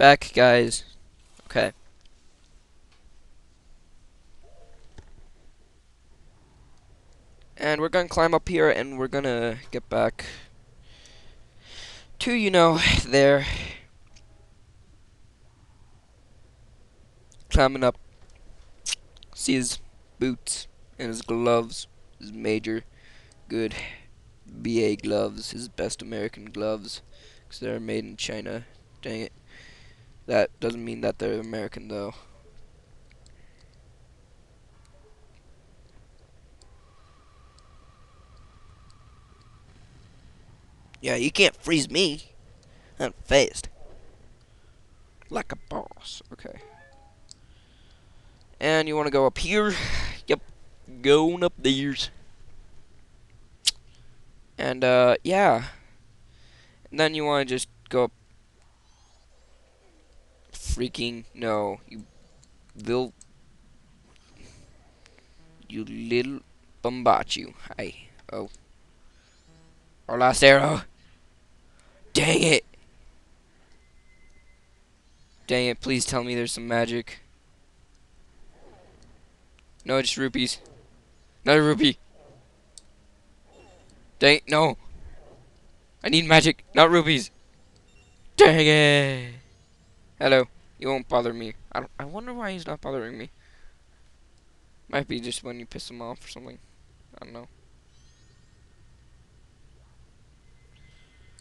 Back, guys. Okay. And we're gonna climb up here and we're gonna get back to, you know, there. Climbing up. See his boots and his gloves. His major good BA gloves. His best American gloves. Because they're made in China. Dang it. That doesn't mean that they're American, though. Yeah, you can't freeze me. I'm fast. Like a boss. Okay. And you want to go up here. Yep. Going up there. And, uh, yeah. And then you want to just go up. Freaking no. You will. You little bumbachu. Hi. Oh. Our last arrow. Dang it. Dang it, please tell me there's some magic. No, just rupees. Another rupee. Dang no. I need magic, not rupees. Dang it. Hello. You won't bother me. I, I wonder why he's not bothering me. Might be just when you piss him off or something. I don't know.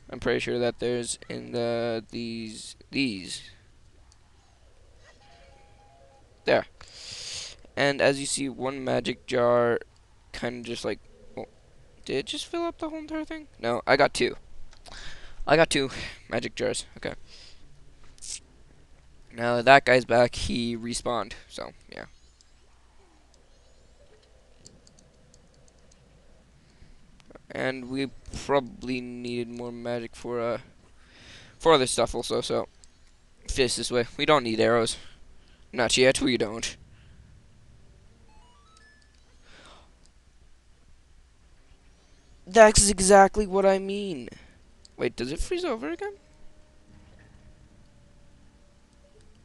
I'm pretty sure that there's in the these these there. And as you see, one magic jar kind of just like well, did it just fill up the whole entire thing? No, I got two. I got two magic jars. Okay. Now that guy's back, he respawned. So yeah. and we probably needed more magic for uh for other stuff also. So fist this way. We don't need arrows. Not yet. We don't. That's exactly what I mean. Wait, does it freeze over again?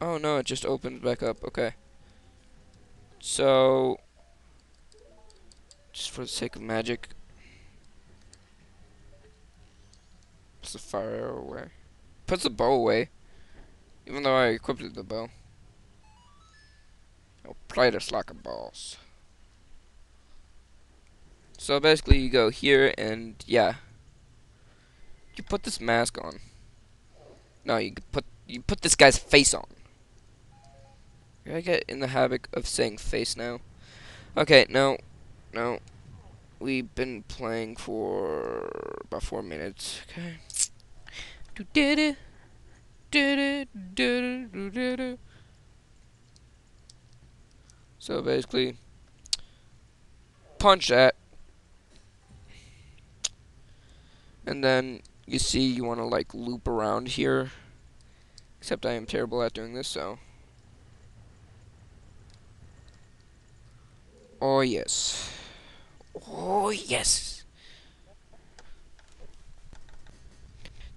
Oh no, it just opens back up. Okay. So, just for the sake of magic, the fire away. Puts the bow away. Even though I equipped the bow. I'll play this like a boss. So basically you go here and yeah. You put this mask on. No, you put you put this guy's face on. I get in the habit of saying face now. Okay, no, no. We've been playing for about four minutes. Okay. So basically, punch that, and then you see you want to like loop around here. Except I am terrible at doing this, so. Oh yes. Oh yes.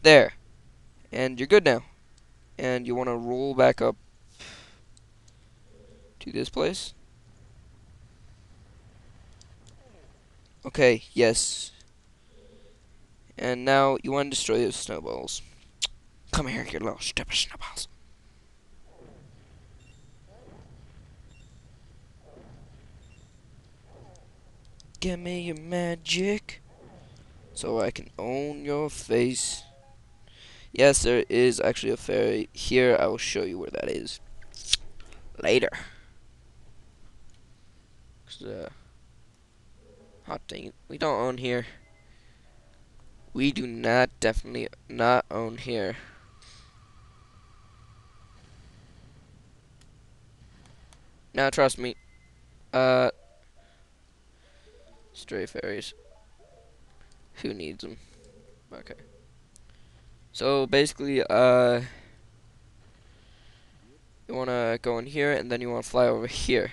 There and you're good now. And you want to roll back up to this place. Okay, yes. And now you want to destroy those snowballs. Come here, you little stupid snowballs. Give me your magic so I can own your face. Yes, there is actually a fairy here. I will show you where that is later. Cause, Uh, hot dang. We don't own here. We do not definitely not own here. Now trust me. Uh stray fairies. Who needs them? Okay. So basically, uh, you want to go in here, and then you want to fly over here.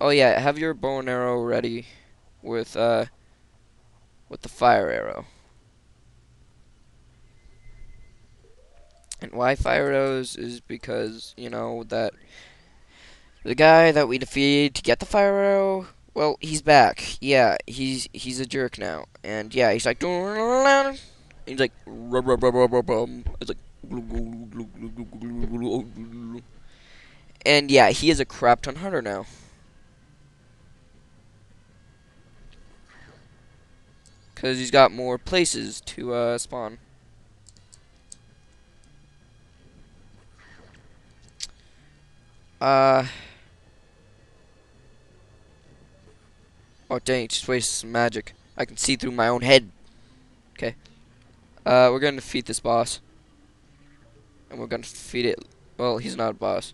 Oh yeah, have your bow and arrow ready with, uh, with the fire arrow. And why fire arrows is because, you know, that the guy that we defeated to get the fire arrow, well, he's back. Yeah, he's he's a jerk now. And yeah, he's like he's like it's like and yeah, he is a crap ton hunter now. Because he's got more places to uh, spawn. Uh. Oh dang, just wasted some magic. I can see through my own head. Okay. Uh, we're gonna defeat this boss. And we're gonna defeat it. Well, he's not a boss.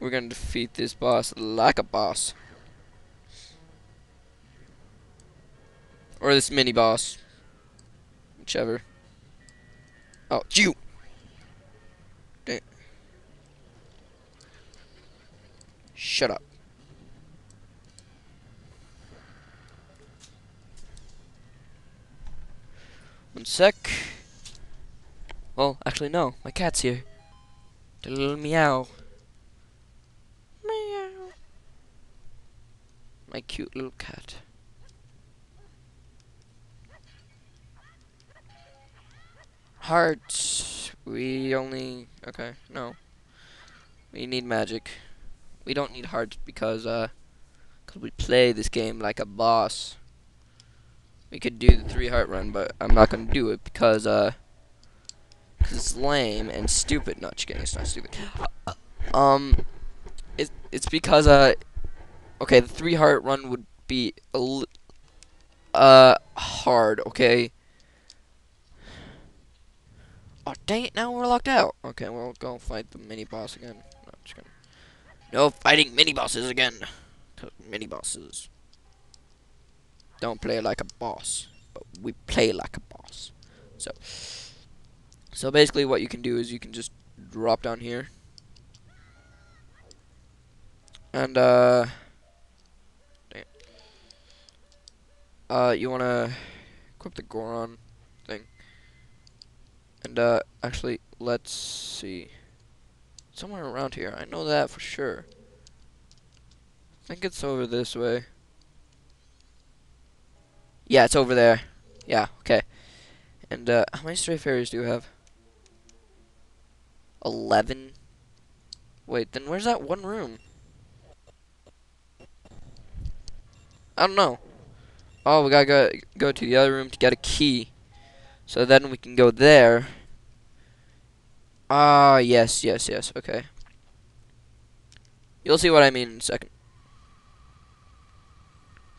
We're gonna defeat this boss like a boss. Or this mini boss. Whichever. Oh, you! Dang. Shut up. One sec. Well, actually no, my cat's here. The little meow. Meow. My cute little cat. Hearts. We only... Okay, no. We need magic. We don't need hearts because, uh... Because we play this game like a boss. We could do the three heart run, but I'm not to do it because, uh... Cause it's lame and stupid. Not kidding. It's not stupid. Um... It, it's because, uh... Okay, the three heart run would be a uh, hard, okay? Oh, dang it, now we're locked out. Okay, we'll go fight the mini-boss again. No. No fighting mini-bosses again. Mini-bosses. Don't play like a boss. But we play like a boss. So, so basically what you can do is you can just drop down here. And, uh... Uh, you wanna equip the Goron thing. And, uh, actually, let's see. Somewhere around here. I know that for sure. I think it's over this way. Yeah, it's over there. Yeah, okay. And, uh, how many stray fairies do you have? Eleven? Wait, then where's that one room? I don't know. Oh, we gotta go, go to the other room to get a key. So then we can go there. Ah, yes, yes, yes, okay. You'll see what I mean in a second.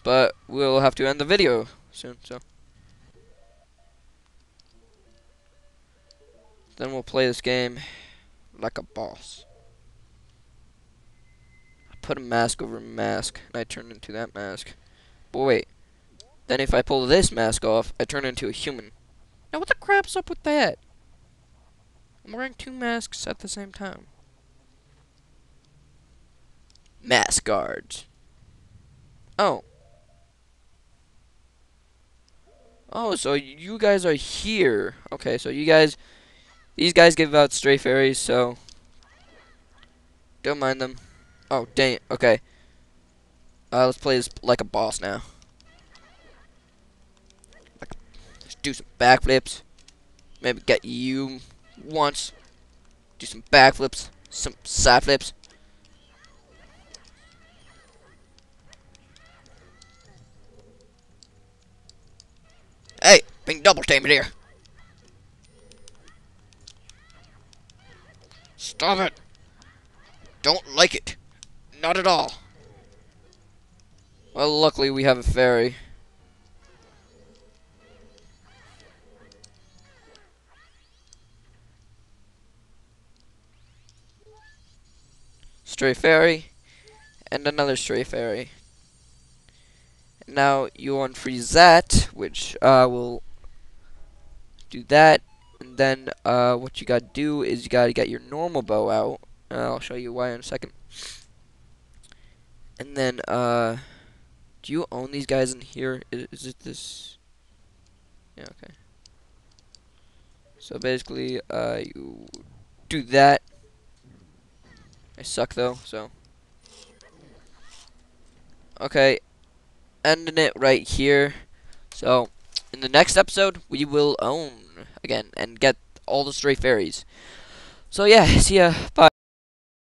But we'll have to end the video soon, so. Then we'll play this game like a boss. I put a mask over a mask, and I turn into that mask. But wait. Then if I pull this mask off, I turn into a human. Now what the crap's up with that? I'm wearing two masks at the same time. Mask guards. Oh. Oh, so you guys are here. Okay, so you guys... These guys give out stray fairies, so... Don't mind them. Oh, dang it. Okay. Uh, let's play this like a boss now. Let's do some backflips. Maybe get you once. Do some backflips, some side flips. Hey, being double teamed here. Stop it. Don't like it. Not at all. Well, luckily we have a fairy. stray fairy, and another stray fairy. Now you unfreeze that, which uh, will do that, and then uh, what you gotta do is you gotta get your normal bow out. And I'll show you why in a second. And then, uh, do you own these guys in here? Is, is it this? Yeah, okay. So basically, uh, you do that. I suck though, so. Okay, ending it right here. So, in the next episode, we will own again and get all the stray fairies. So yeah, see ya. Bye.